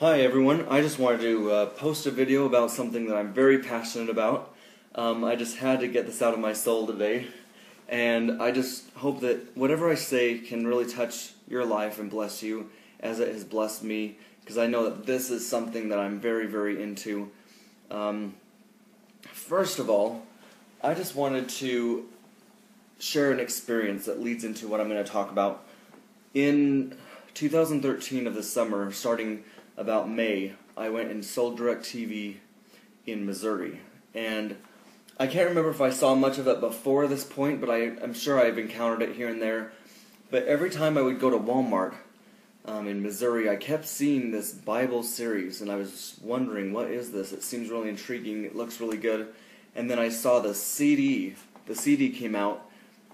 Hi everyone, I just wanted to uh, post a video about something that I'm very passionate about. Um, I just had to get this out of my soul today, and I just hope that whatever I say can really touch your life and bless you as it has blessed me, because I know that this is something that I'm very, very into. Um, first of all, I just wanted to share an experience that leads into what I'm going to talk about. In 2013 of the summer, starting about May, I went and sold DirecTV in Missouri. And I can't remember if I saw much of it before this point, but I, am sure I've encountered it here and there. But every time I would go to Walmart um, in Missouri, I kept seeing this Bible series, and I was wondering, what is this? It seems really intriguing, it looks really good. And then I saw the CD. The CD came out,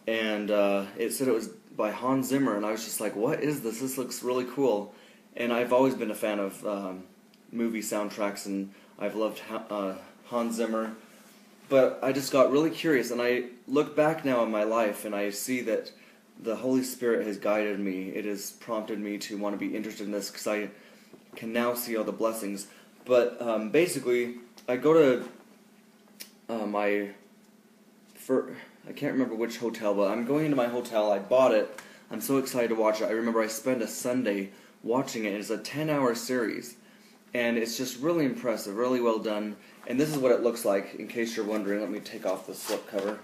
and uh, it said it was by Hans Zimmer, and I was just like, what is this? This looks really cool and I've always been a fan of um, movie soundtracks, and I've loved uh, Hans Zimmer. But I just got really curious, and I look back now in my life, and I see that the Holy Spirit has guided me. It has prompted me to want to be interested in this because I can now see all the blessings. But um, basically, I go to uh, my for I can't remember which hotel, but I'm going into my hotel. I bought it. I'm so excited to watch it. I remember I spent a Sunday watching it. It's a 10 hour series, and it's just really impressive, really well done. And this is what it looks like, in case you're wondering. Let me take off the slip cover.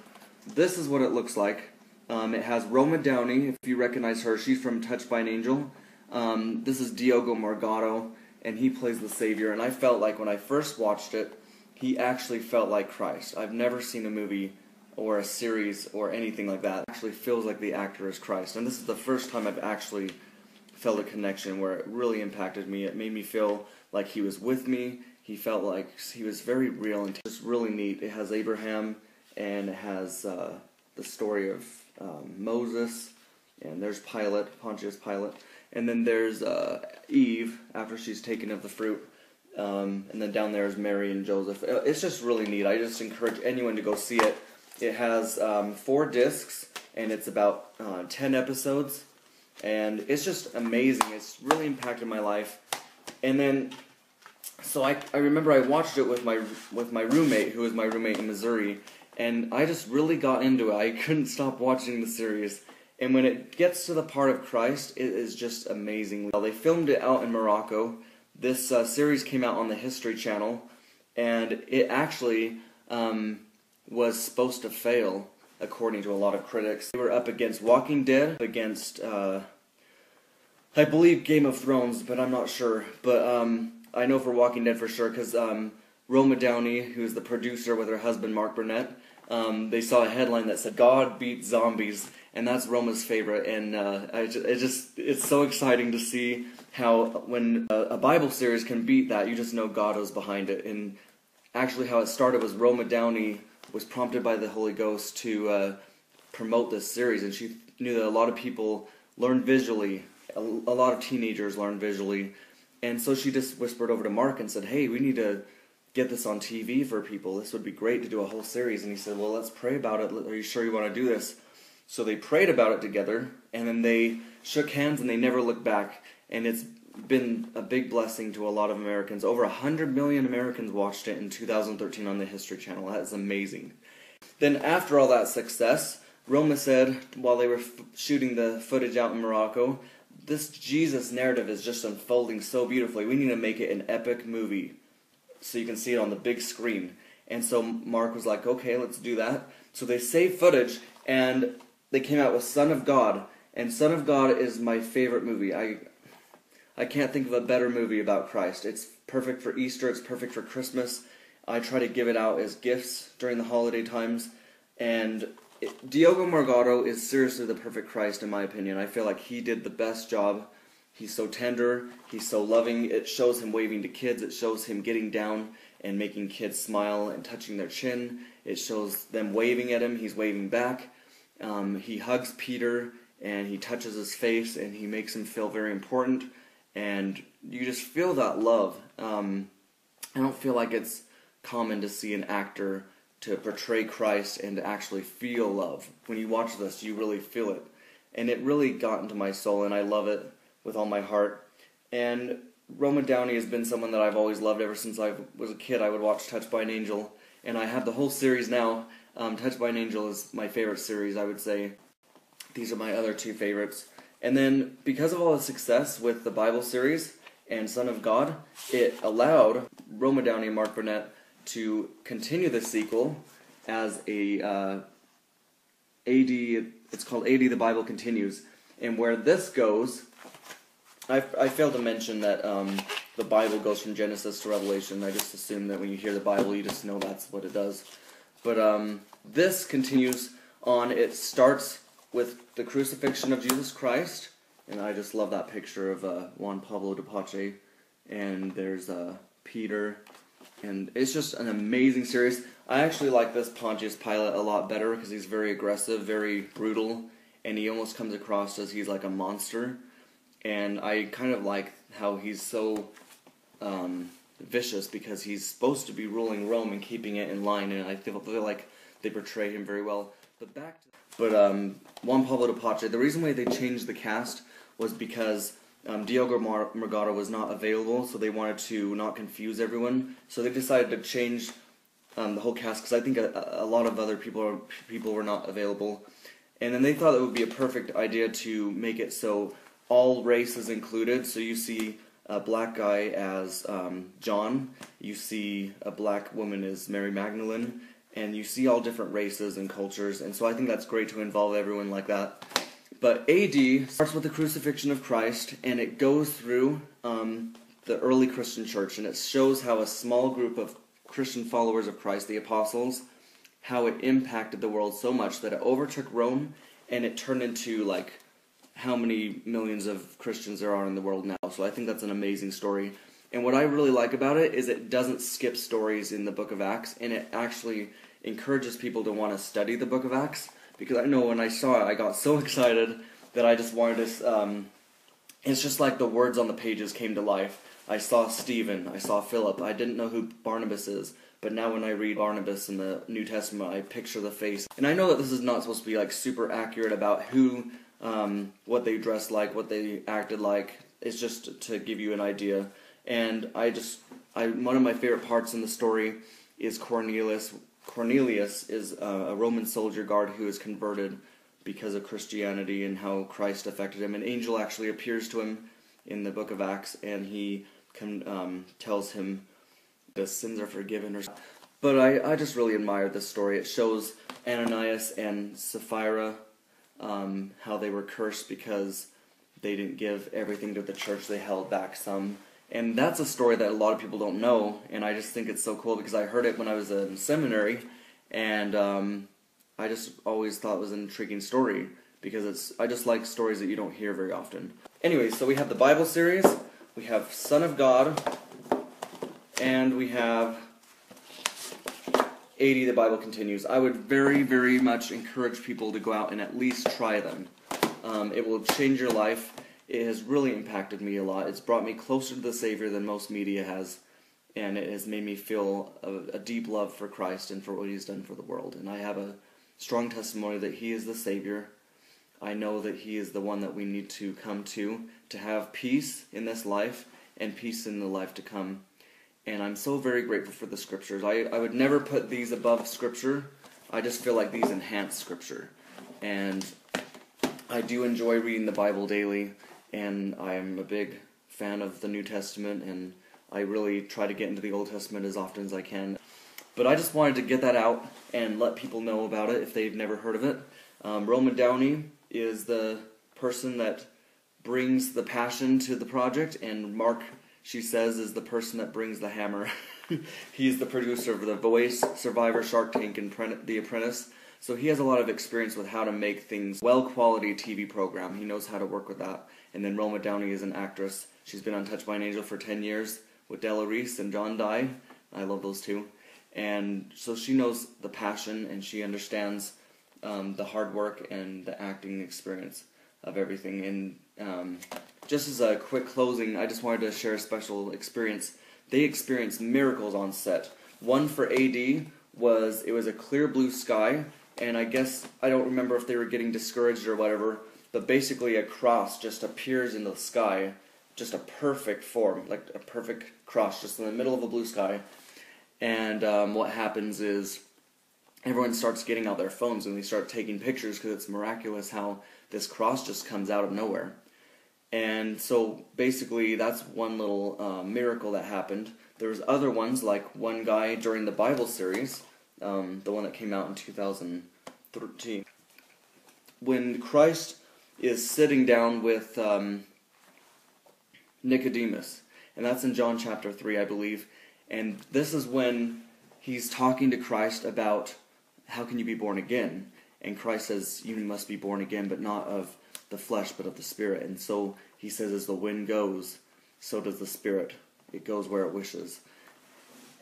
This is what it looks like. Um, it has Roma Downey, if you recognize her. She's from Touched by an Angel. Um, this is Diogo Morgado, and he plays the Savior. And I felt like when I first watched it, he actually felt like Christ. I've never seen a movie or a series or anything like that. It actually feels like the actor is Christ. And this is the first time I've actually felt a connection where it really impacted me. It made me feel like he was with me. He felt like he was very real and just really neat. It has Abraham and it has uh, the story of um, Moses and there's Pilate, Pontius Pilate, and then there's uh, Eve after she's taken of the fruit. Um, and then down there is Mary and Joseph. Uh, it's just really neat. I just encourage anyone to go see it. It has um, four discs and it's about uh, 10 episodes and it's just amazing. It's really impacted my life. And then, so I, I remember I watched it with my with my roommate, who was my roommate in Missouri, and I just really got into it. I couldn't stop watching the series. And when it gets to the part of Christ, it is just amazing. Well, they filmed it out in Morocco. This uh, series came out on the History Channel, and it actually um, was supposed to fail according to a lot of critics. They were up against Walking Dead, against, uh, I believe Game of Thrones, but I'm not sure. But um, I know for Walking Dead for sure, because um, Roma Downey, who's the producer with her husband Mark Burnett, um, they saw a headline that said "God beat zombies," and that's Roma's favorite. And uh, I just, it just it's so exciting to see how when a, a Bible series can beat that, you just know God was behind it. And actually, how it started was Roma Downey was prompted by the Holy Ghost to uh, promote this series, and she knew that a lot of people learn visually. A, a lot of teenagers learn visually, and so she just whispered over to Mark and said, "Hey, we need to." get this on TV for people. This would be great to do a whole series. And he said, Well, let's pray about it. Are you sure you want to do this? So they prayed about it together, and then they shook hands and they never looked back. And it's been a big blessing to a lot of Americans. Over 100 million Americans watched it in 2013 on the History Channel. That is amazing. Then, after all that success, Roma said, while they were f- shooting the footage out in Morocco, this Jesus narrative is just unfolding so beautifully. We need to make it an epic movie so you can see it on the big screen. And so Mark was like, okay, let's do that. So they saved footage and they came out with Son of God. And Son of God is my favorite movie. I I can't think of a better movie about Christ. It's perfect for Easter, it's perfect for Christmas. I try to give it out as gifts during the holiday times. And it, Diogo Morgado is seriously the perfect Christ, in my opinion. I feel like he did the best job. He's so tender, he's so loving. It shows him waving to kids, it shows him getting down and making kids smile and touching their chin. It shows them waving at him, he's waving back. Um, he hugs Peter and he touches his face and he makes him feel very important and you just feel that love. Um, I don't feel like it's common to see an actor to portray Christ and to actually feel love. When you watch this, you really feel it. And it really got into my soul, and I love it with all my heart. And Roma Downey has been someone that I've always loved ever since I was a kid. I would watch Touched by an Angel, and I have the whole series now. Um, Touched by an Angel is my favorite series, I would say. These are my other two favorites. And then, because of all the success with the Bible series and Son of God, it allowed Roma Downey and Mark Burnett to continue the sequel as a uh, AD. It's called AD. The Bible Continues, and where this goes, I, I failed to mention that um, the Bible goes from Genesis to Revelation. I just assume that when you hear the Bible, you just know that's what it does. But um, this continues on. It starts with the crucifixion of Jesus Christ, and I just love that picture of uh, Juan Pablo Di Pace, and there's uh, Peter, and it's just an amazing series. I actually like this Pontius Pilate a lot better because he's very aggressive, very brutal, and he almost comes across as he's like a monster. And I kind of like how he's so um, vicious because he's supposed to be ruling Rome and keeping it in line, and I feel, feel like they portray him very well. But back to but um, Juan Pablo Di Pace, the reason why they changed the cast was because um, Diogo Mar- was not available, so they wanted to not confuse everyone. So they decided to change um, the whole cast because I think a, a, lot of other people are, people were not available, and then they thought it would be a perfect idea to make it so all races included. So you see a black guy as um, John, you see a black woman as Mary Magdalene, and you see all different races and cultures, and so I think that's great to involve everyone like that. But AD starts with the crucifixion of Christ, and it goes through um, the early Christian church, and it shows how a small group of Christian followers of Christ, the apostles, how it impacted the world so much that it overtook Rome, and it turned into like how many millions of Christians there are in the world now. So I think that's an amazing story. And what I really like about it is it doesn't skip stories in the book of Acts, and it actually encourages people to want to study the book of Acts. Because I know when I saw it, I got so excited that I just wanted to. Um, it's just like the words on the pages came to life. I saw Stephen, I saw Philip. I didn't know who Barnabas is, but now when I read Barnabas in the New Testament, I picture the face. And I know that this is not supposed to be like super accurate about who, um, what they dressed like, what they acted like. It's just to give you an idea and I just I one of my favorite parts in the story is Cornelius. Cornelius is a Roman soldier guard who is converted because of Christianity and how Christ affected him. An angel actually appears to him in the book of Acts, and he can, um, tells him the sins are forgiven. Or but I, I just really admired this story. It shows Ananias and Sapphira um, how they were cursed because they didn't give everything to the church. They held back some and that's a story that a lot of people don't know, and I just think it's so cool because I heard it when I was in seminary, and um, I just always thought it was an intriguing story because it's I just like stories that you don't hear very often. Anyway, so we have the Bible series, we have Son of God, and we have AD the Bible continues. I would very, very much encourage people to go out and at least try them. Um, it will change your life it has really impacted me a lot. It's brought me closer to the Savior than most media has, and it has made me feel a, a, deep love for Christ and for what He's done for the world. And I have a strong testimony that He is the Savior. I know that He is the one that we need to come to to have peace in this life and peace in the life to come. And I'm so very grateful for the scriptures. I, I would never put these above scripture. I just feel like these enhance scripture. And I do enjoy reading the Bible daily and I'm a big fan of the New Testament, and I really try to get into the Old Testament as often as I can. But I just wanted to get that out and let people know about it if they've never heard of it. Um, Roma Downey is the person that brings the passion to the project, and Mark, she says, is the person that brings the hammer. He's the producer of The Voice, Survivor, Shark Tank, and The Apprentice. So he has a lot of experience with how to make things well quality TV program. He knows how to work with that. And then Roma Downey is an actress. She's been on Touched by an Angel for 10 years with Della Reese and John Dye. I love those two. And so she knows the passion and she understands um, the hard work and the acting experience of everything. And um, just as a quick closing, I just wanted to share a special experience. They experienced miracles on set. One for AD was it was a clear blue sky, and I guess I don't remember if they were getting discouraged or whatever, but basically a cross just appears in the sky just a perfect form, like a perfect cross, just in the middle of a blue sky. And um, what happens is everyone starts getting out their phones and they start taking pictures because it's miraculous how this cross just comes out of nowhere. And so basically, that's one little uh, miracle that happened. There's other ones, like one guy during the Bible series, um, the one that came out in 2013. When Christ is sitting down with um, Nicodemus, and that's in John chapter 3, I believe. And this is when he's talking to Christ about how can you be born again? And Christ says, You must be born again, but not of the flesh, but of the spirit. And so he says, As the wind goes, so does the spirit. It goes where it wishes.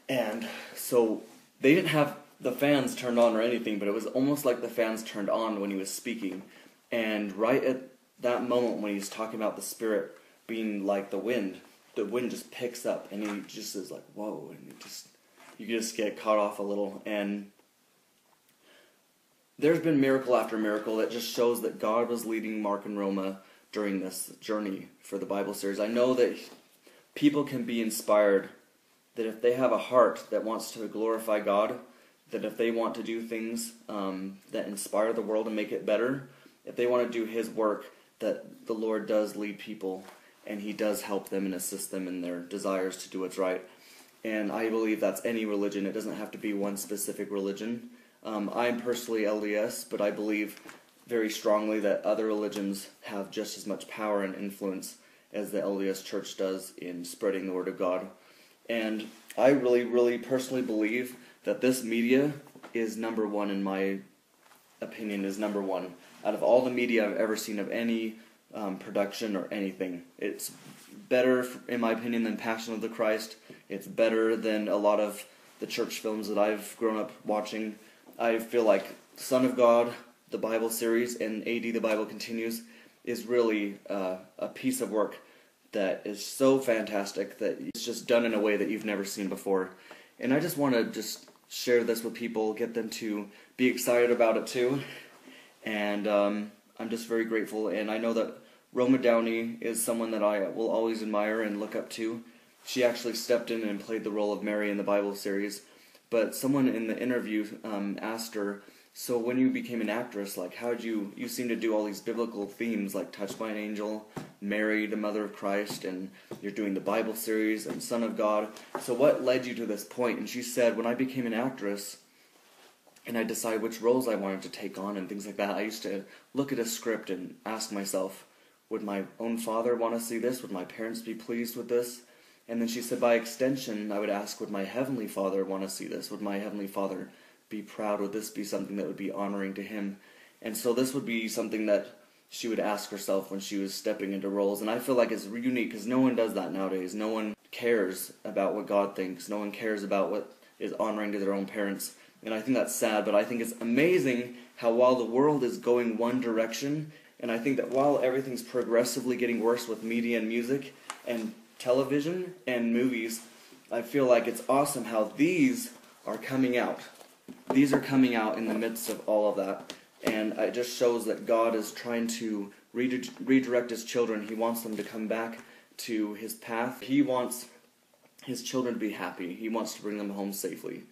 And so they didn't have the fans turned on or anything, but it was almost like the fans turned on when he was speaking. And right at that moment when he's talking about the spirit being like the wind, the wind just picks up and he just is like, whoa, and it just you just get caught off a little and there's been miracle after miracle that just shows that God was leading Mark and Roma during this journey for the Bible series. I know that people can be inspired that if they have a heart that wants to glorify God, that if they want to do things um, that inspire the world and make it better, if they want to do His work, that the Lord does lead people and He does help them and assist them in their desires to do what's right. And I believe that's any religion. It doesn't have to be one specific religion. Um, I'm personally LDS, but I believe very strongly that other religions have just as much power and influence as the LDS Church does in spreading the Word of God. And I really, really personally believe that this media is number one, in my opinion, is number one. Out of all the media I've ever seen of any um, production or anything, it's better, in my opinion, than Passion of the Christ. It's better than a lot of the church films that I've grown up watching. I feel like Son of God, the Bible series, and AD the Bible Continues is really uh, a piece of work that is so fantastic that it's just done in a way that you've never seen before. And I just want to just share this with people, get them to be excited about it too. And um, I'm just very grateful. And I know that Roma Downey is someone that I will always admire and look up to. She actually stepped in and played the role of Mary in the Bible series but someone in the interview um, asked her, "So when you became an actress, like how did you you seem to do all these biblical themes like Touched by an Angel, Mary, the Mother of Christ, and you're doing the Bible series and Son of God. So what led you to this point?" And she said, "When I became an actress." And I decide which roles I wanted to take on and things like that. I used to look at a script and ask myself, would my own father want to see this? Would my parents be pleased with this? And then she said, by extension, I would ask, would my Heavenly Father want to see this? Would my Heavenly Father be proud? Would this be something that would be honoring to Him? And so this would be something that she would ask herself when she was stepping into roles. And I feel like it's unique because no one does that nowadays. No one cares about what God thinks, no one cares about what is honoring to their own parents. And I think that's sad, but I think it's amazing how while the world is going one direction, and I think that while everything's progressively getting worse with media and music, and television and movies, I feel like it's awesome how these are coming out. These are coming out in the midst of all of that. And it just shows that God is trying to redirect his children. He wants them to come back to his path. He wants his children to be happy. He wants to bring them home safely.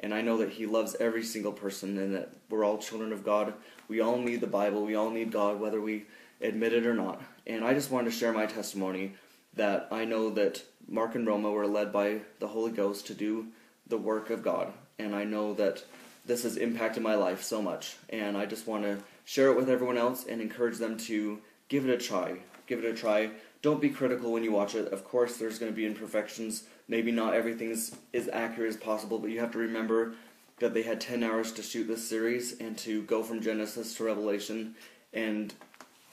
And I know that he loves every single person and that we're all children of God. We all need the Bible. We all need God, whether we admit it or not. And I just wanted to share my testimony that I know that Mark and Roma were led by the Holy Ghost to do the work of God. And I know that this has impacted my life so much. And I just want to share it with everyone else and encourage them to give it a try. Give it a try. Don't be critical when you watch it. Of course, there's going to be imperfections. Maybe not everything is as accurate as possible, but you have to remember that they had 10 hours to shoot this series and to go from Genesis to Revelation. And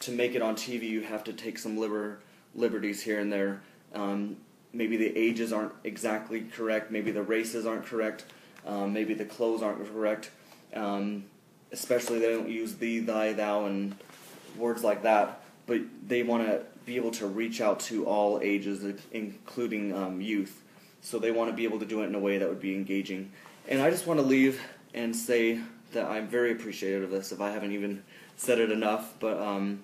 to make it on TV, you have to take some liber- liberties here and there. Um, maybe the ages aren't exactly correct. Maybe the races aren't correct. Um, maybe the clothes aren't correct. Um, especially they don't use thee, thy, thou, and words like that. But they want to be able to reach out to all ages, including um, youth. So they want to be able to do it in a way that would be engaging. And I just want to leave and say that I'm very appreciative of this. If I haven't even said it enough, but um,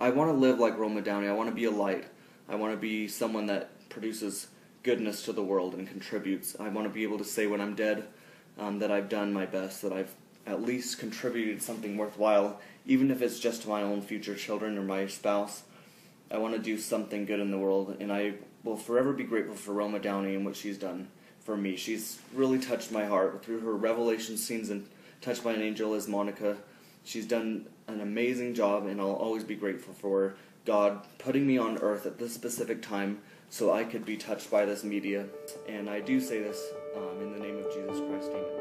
I want to live like Roma Downey. I want to be a light. I want to be someone that produces goodness to the world and contributes. I want to be able to say when I'm dead um, that I've done my best, that I've at least contributed something worthwhile, even if it's just to my own future children or my spouse. I want to do something good in the world, and I will forever be grateful for Roma Downey and what she's done for me. She's really touched my heart through her revelation scenes and Touched by an Angel as Monica. She's done an amazing job, and I'll always be grateful for God putting me on earth at this specific time so I could be touched by this media. And I do say this um, in the name of Jesus Christ. Amen.